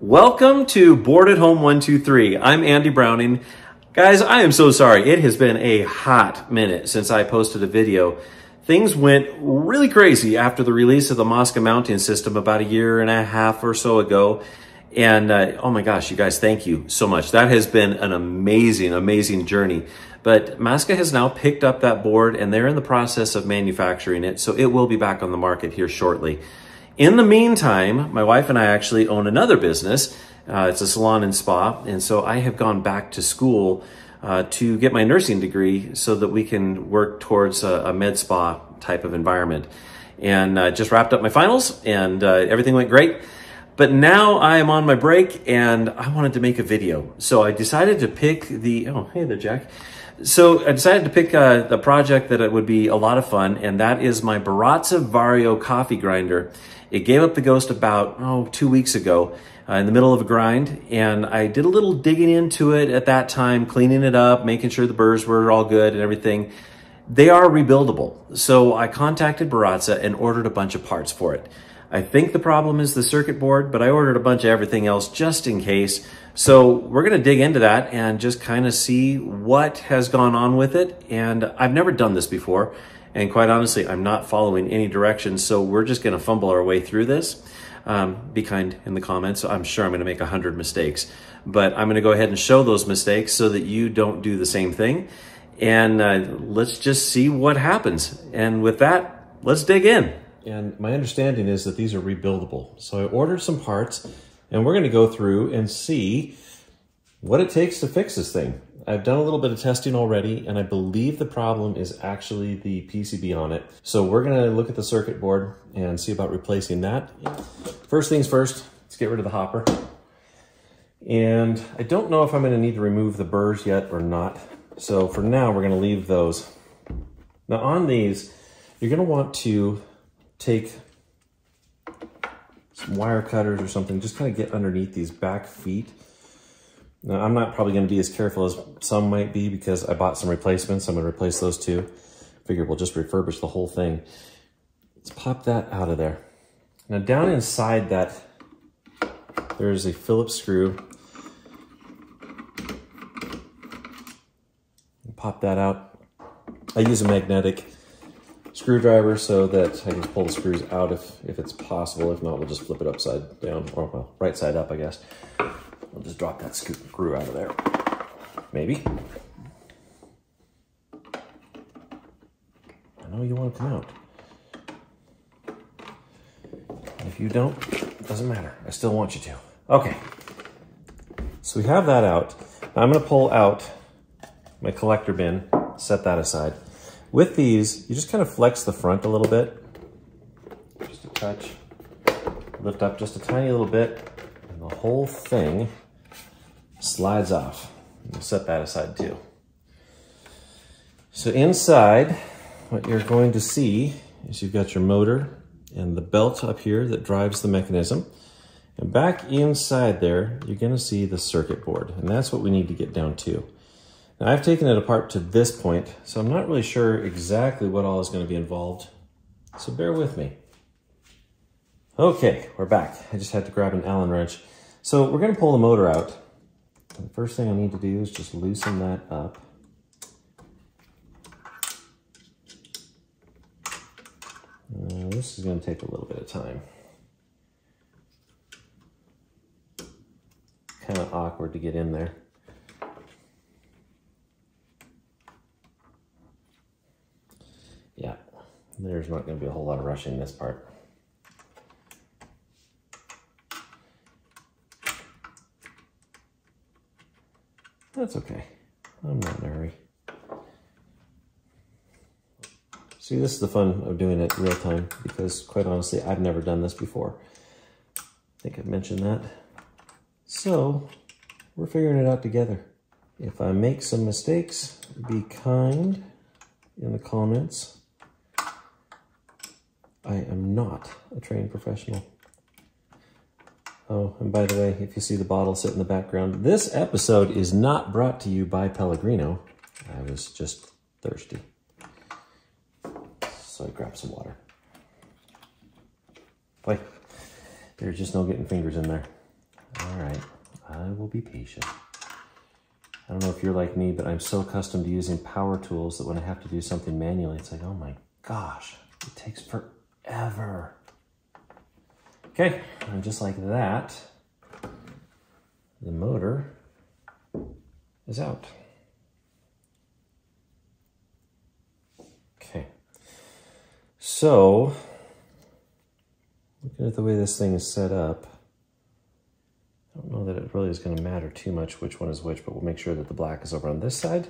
Welcome to Board at Home 123. I'm Andy Browning. Guys, I am so sorry. It has been a hot minute since I posted a video. Things went really crazy after the release of the Mosca mounting system about a year and a half or so ago. And uh, oh my gosh, you guys, thank you so much. That has been an amazing, amazing journey. But Mosca has now picked up that board and they're in the process of manufacturing it. So it will be back on the market here shortly. In the meantime, my wife and I actually own another business. Uh, it's a salon and spa. And so I have gone back to school uh, to get my nursing degree so that we can work towards a, a med spa type of environment. And uh, just wrapped up my finals and uh, everything went great. But now I am on my break and I wanted to make a video. So I decided to pick the, oh, hey there, Jack. So I decided to pick uh, the project that it would be a lot of fun, and that is my Baratza Vario coffee grinder. It gave up the ghost about, oh, two weeks ago uh, in the middle of a grind, and I did a little digging into it at that time, cleaning it up, making sure the burrs were all good and everything. They are rebuildable. So I contacted Baratza and ordered a bunch of parts for it. I think the problem is the circuit board, but I ordered a bunch of everything else just in case. So we're going to dig into that and just kind of see what has gone on with it. And I've never done this before. And quite honestly, I'm not following any directions. So we're just going to fumble our way through this. Um, be kind in the comments. I'm sure I'm going to make a hundred mistakes, but I'm going to go ahead and show those mistakes so that you don't do the same thing. And uh, let's just see what happens. And with that, let's dig in. And my understanding is that these are rebuildable. So I ordered some parts and we're going to go through and see what it takes to fix this thing. I've done a little bit of testing already and I believe the problem is actually the PCB on it. So we're going to look at the circuit board and see about replacing that. First things first, let's get rid of the hopper. And I don't know if I'm going to need to remove the burrs yet or not. So for now, we're going to leave those. Now on these, you're going to want to take some wire cutters or something, just kind of get underneath these back feet. Now, I'm not probably going to be as careful as some might be because I bought some replacements. I'm going to replace those too. Figure we'll just refurbish the whole thing. Let's pop that out of there. Now down inside that, there's a Phillips screw. Pop that out. I use a magnetic screwdriver so that I can pull the screws out if, if it's possible. If not, we'll just flip it upside down, or well, right side up, I guess. I'll just drop that scoop screw out of there. Maybe. I know you want to come out. If you don't, it doesn't matter. I still want you to. Okay. So we have that out. Now I'm going to pull out my collector bin, set that aside. With these, you just kind of flex the front a little bit, just a touch, lift up just a tiny little bit, and the whole thing slides off. We'll set that aside too. So inside, what you're going to see is you've got your motor and the belt up here that drives the mechanism. And back inside there, you're gonna see the circuit board, and that's what we need to get down to. Now I've taken it apart to this point, so I'm not really sure exactly what all is going to be involved. So bear with me. Okay, we're back. I just had to grab an Allen wrench. So we're going to pull the motor out. The first thing I need to do is just loosen that up. Uh, this is going to take a little bit of time. Kind of awkward to get in there. Yeah, there's not going to be a whole lot of rushing this part. That's okay. I'm not in a hurry. See, this is the fun of doing it real time because quite honestly, I've never done this before. I think I've mentioned that. So, we're figuring it out together. If I make some mistakes, be kind in the comments. I am not a trained professional. Oh, and by the way, if you see the bottle sit in the background, this episode is not brought to you by Pellegrino. I was just thirsty. So I grabbed some water. Boy, there's just no getting fingers in there. All right, I will be patient. I don't know if you're like me, but I'm so accustomed to using power tools that when I have to do something manually, it's like, oh my gosh, it takes forever. Okay, and just like that, the motor is out. Okay, so looking at the way this thing is set up, I don't know that it really is going to matter too much which one is which, but we'll make sure that the black is over on this side.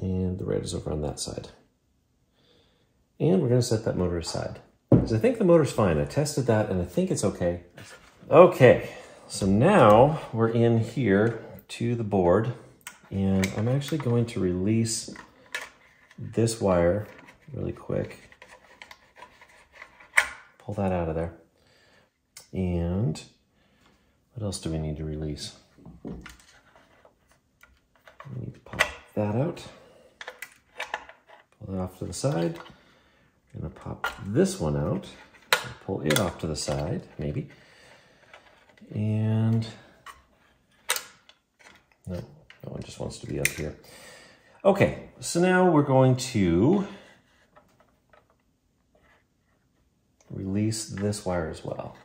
And the red is over on that side. And we're to set that motor aside. Because I think the motor's fine. I tested that and I think it's okay. Okay, so now we're in here to the board. And I'm actually going to release this wire really quick pull that out of there. And what else do we need to release? We need to pop that out. Pull it off to the side. Gonna pop this one out. Pull it off to the side, maybe. And no, that one just wants to be up here. Okay, so now we're going to release this wire as well.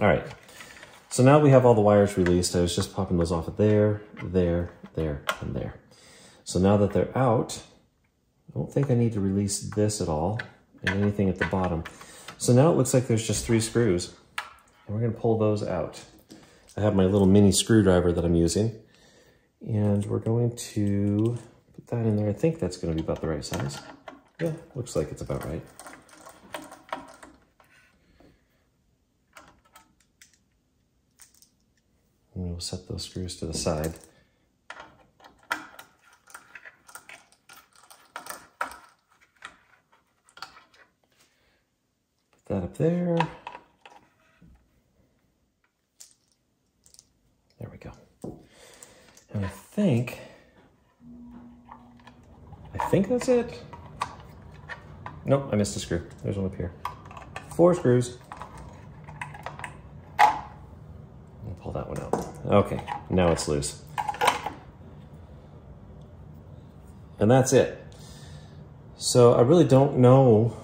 All right, so now we have all the wires released. I was just popping those off of there, there, there, and there. So now that they're out, I don't think I need to release this at all and anything at the bottom. So now it looks like there's just three screws and we're gonna pull those out. I have my little mini screwdriver that I'm using and we're going to put that in there. I think that's going to be about the right size. Yeah, looks like it's about right. And we'll set those screws to the side. Up there. There we go. And I think I think that's it. Nope, I missed a screw. There's one up here. Four screws. I'll pull that one out. Okay, now it's loose. And that's it. So I really don't know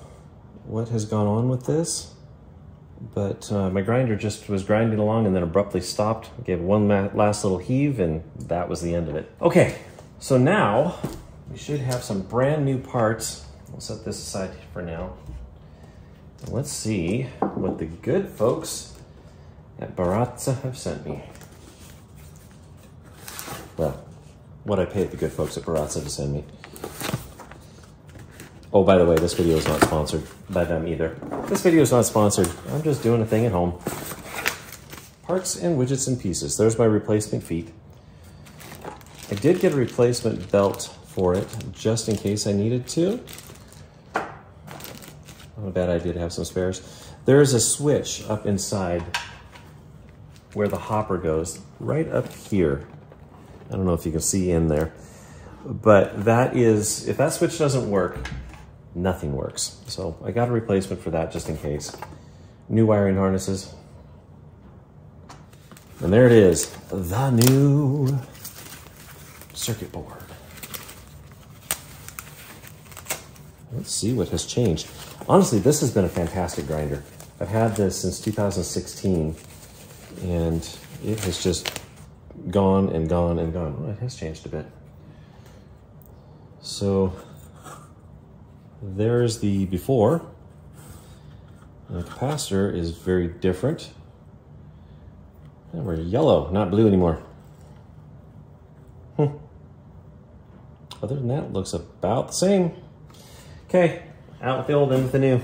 what has gone on with this, but uh, my grinder just was grinding along and then abruptly stopped, gave one last little heave, and that was the end of it. Okay, so now we should have some brand new parts. We'll set this aside for now. Let's see what the good folks at Baratza have sent me. Well, what I paid the good folks at Baratza to send me. Oh, by the way, this video is not sponsored by them either. This video is not sponsored. I'm just doing a thing at home. Parts and widgets and pieces. There's my replacement feet. I did get a replacement belt for it just in case I needed to. Not a bad idea to have some spares. There is a switch up inside where the hopper goes, right up here. I don't know if you can see in there, but that is, if that switch doesn't work, nothing works. So I got a replacement for that just in case. New wiring harnesses. And there it is, the new circuit board. Let's see what has changed. Honestly, this has been a fantastic grinder. I've had this since 2016 and it has just gone and gone and gone. Well, it has changed a bit. So there's the before. The capacitor is very different. And we're yellow, not blue anymore. Hmm. Other than that, looks about the same. Okay, out with the old, in with the new.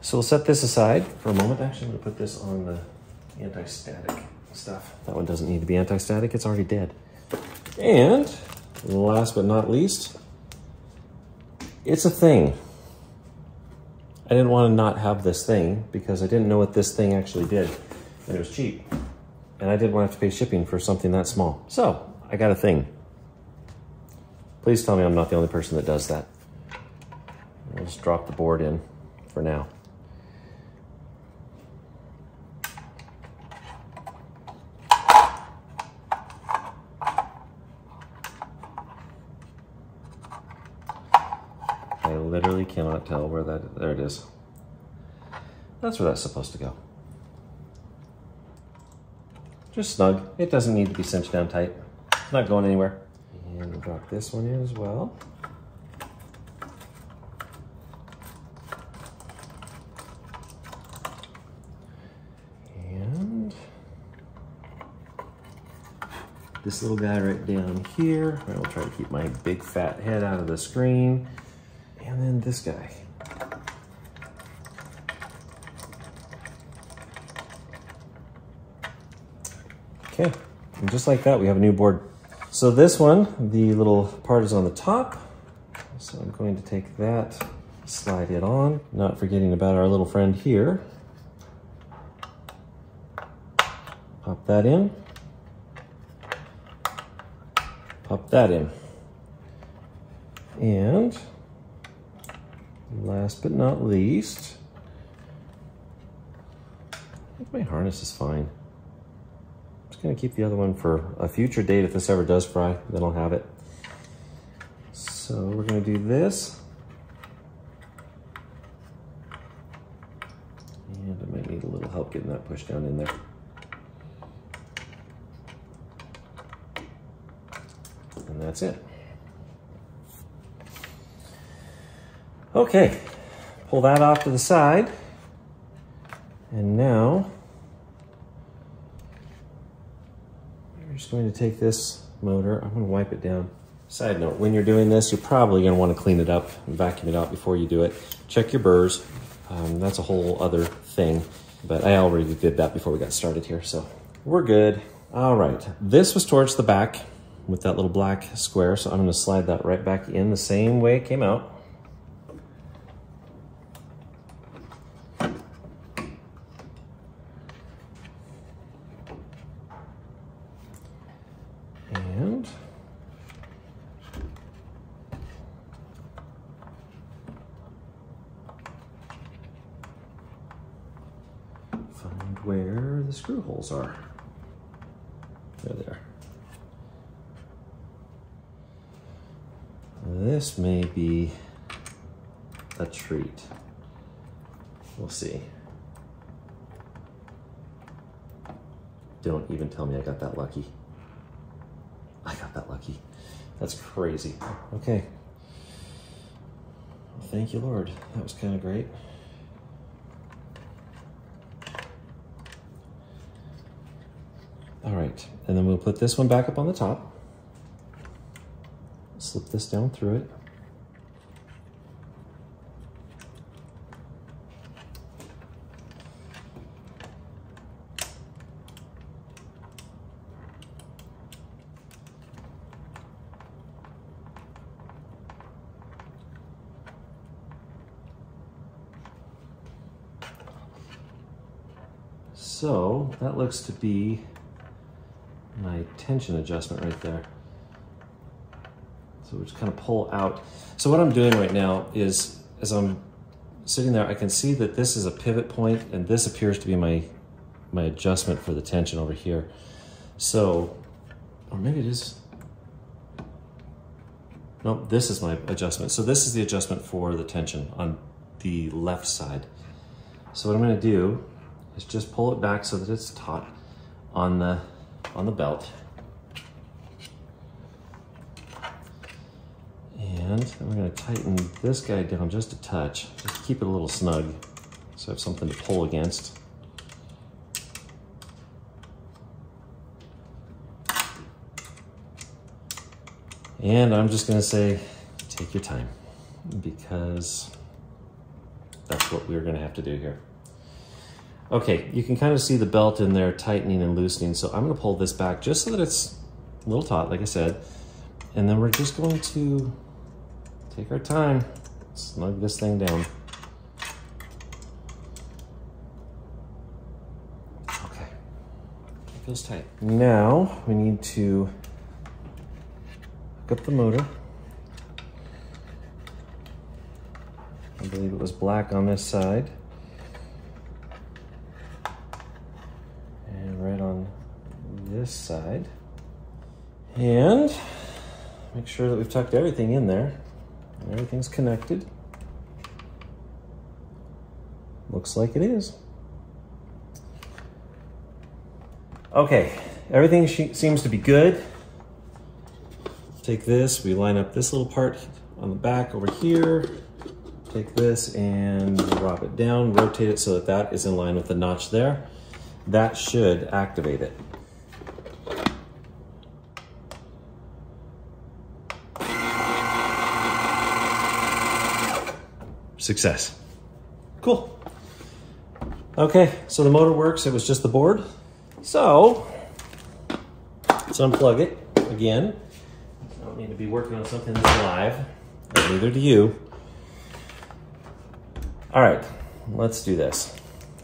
So we'll set this aside for a moment. Actually, I'm gonna put this on the anti-static stuff. That one doesn't need to be anti-static, it's already dead. And last but not least, it's a thing. I didn't want to not have this thing because I didn't know what this thing actually did. And it was cheap. And I didn't want to have to pay shipping for something that small. So I got a thing Please tell me I'm not the only person that does that. I'll just drop the board in for now. Tell where that, there it is. That's where that's supposed to go. Just snug. It doesn't need to be cinched down tight. It's not going anywhere. And we'll drop this one in as well. And this little guy right down here. I will try to keep my big fat head out of the screen. This guy. Okay, and just like that, we have a new board. So this one, the little part is on the top. So I'm going to take that, slide it on, not forgetting about our little friend here. Pop that in. Pop that in. And last but not least, I think my harness is fine I'm just gonna keep the other one for a future date if this ever does fry, then I'll have it. So we're gonna do this. And I might need a little help getting that pushed down in there. And that's it. Okay, pull that off to the side. And now I'm just going to take this motor, I'm gonna wipe it down. Side note, when you're doing this, you're probably gonna wanna clean it up and vacuum it out before you do it. Check your burrs. Um, that's a whole other thing, but I already did that before we got started here, so we're good. All right, this was towards the back with that little black square, so I'm gonna slide that right back in the same way it came out. Find where the screw holes are. There they are. This may be a treat. We'll see. Don't even tell me I got that lucky. I got that lucky. That's crazy. Okay. Thank you, Lord. That was kind of great. All right, and then we'll put this one back up on the top. Slip this down through it. So that looks to be my tension adjustment right there. So we just kind of pull out. So what I'm doing right now is, as I'm sitting there, I can see that this is a pivot point and this appears to be my, my adjustment for the tension over here. So, or maybe it is, nope, this is my adjustment. So this is the adjustment for the tension on the left side. So what I'm gonna do is just pull it back so that it's taut on the on the belt. And we're gonna tighten this guy down just a touch, just keep it a little snug so I have something to pull against. And I'm just gonna say, take your time because that's what we're gonna have to do here. Okay, you can kind of see the belt in there tightening and loosening. So I'm gonna pull this back just so that it's a little taut, like I said. And then we're just going to take our time, snug this thing down. Okay, it feels tight. Now we need to hook up the motor. I believe it was black on this side. And make sure that we've tucked everything in there. And Everything's connected. Looks like it is. Okay, everything seems to be good. Take this, we line up this little part on the back over here. Take this and drop it down, rotate it so that that is in line with the notch there. That should activate it. Success. Cool. Okay, so the motor works. It was just the board. So, let's unplug it again. I don't need to be working on something that's live. Neither do you. All right, let's do this.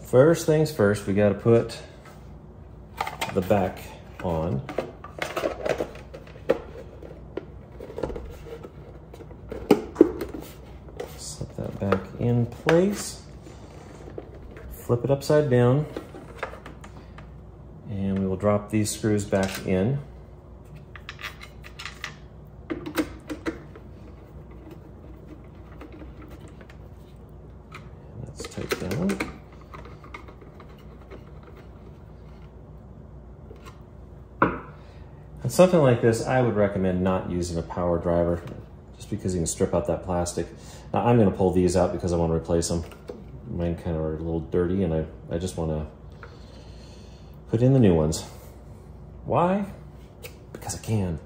First things first, we got to put the back on. Slip that back in place flip it upside down and we will drop these screws back in. That's tight down. And something like this, I would recommend not using a power driver just because you can strip out that plastic. Now I'm gonna pull these out because I wanna replace them mine kind of are a little dirty and I, I just want to put in the new ones. Why? Because I can.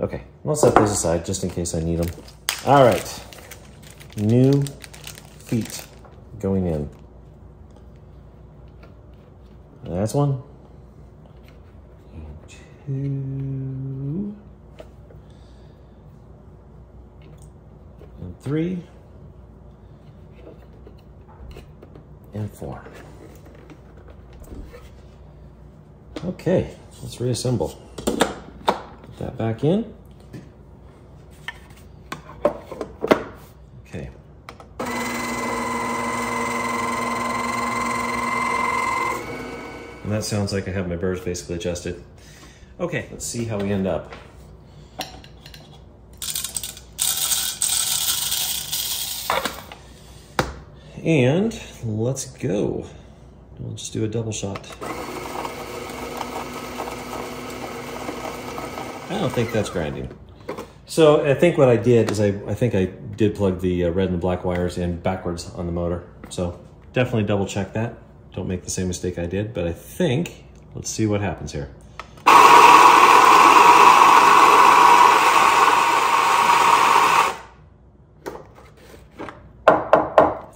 Okay, I'll set those aside just in case I need them. All right, new feet going in. That's one. two, and three, and four. Okay, let's reassemble. Put that back in. Okay. That sounds like I have my burrs basically adjusted. Okay, let's see how we end up. And let's go. We'll just do a double shot. I don't think that's grinding. So I think what I did is I, I think I did plug the uh, red and black wires in backwards on the motor. So definitely double check that. Don't make the same mistake I did, but I think, let's see what happens here.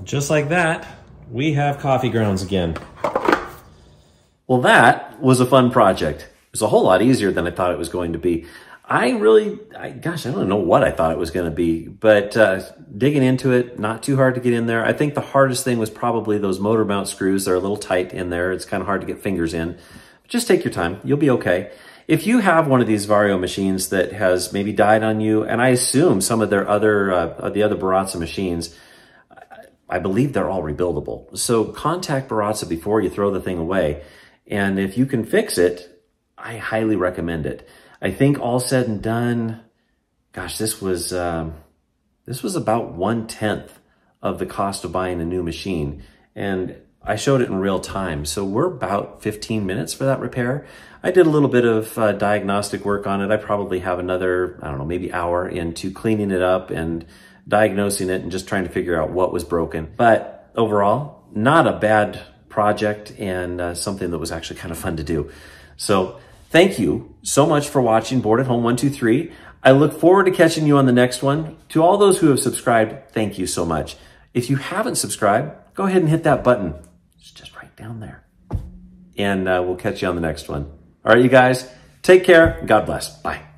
Just like that, we have coffee grounds again. Well, that was a fun project. It was a whole lot easier than I thought it was going to be. I really, I, gosh, I don't know what I thought it was going to be, but uh, digging into it, not too hard to get in there. I think the hardest thing was probably those motor mount screws. They're a little tight in there. It's kind of hard to get fingers in. Just take your time. You'll be okay. If you have one of these Vario machines that has maybe died on you, and I assume some of their other, uh, the other Baratza machines, I believe they're all rebuildable. So contact Baratza before you throw the thing away. And if you can fix it, I highly recommend it. I think all said and done, gosh, this was, um, this was about one tenth of the cost of buying a new machine. And I showed it in real time. So we're about 15 minutes for that repair. I did a little bit of uh, diagnostic work on it. I probably have another, I don't know, maybe hour into cleaning it up and diagnosing it and just trying to figure out what was broken. But overall, not a bad project and uh, something that was actually kind of fun to do. So thank you so much for watching Board at Home 123. I look forward to catching you on the next one. To all those who have subscribed, thank you so much. If you haven't subscribed, go ahead and hit that button. It's just right down there. And uh, we'll catch you on the next one. All right, you guys, take care. God bless. Bye.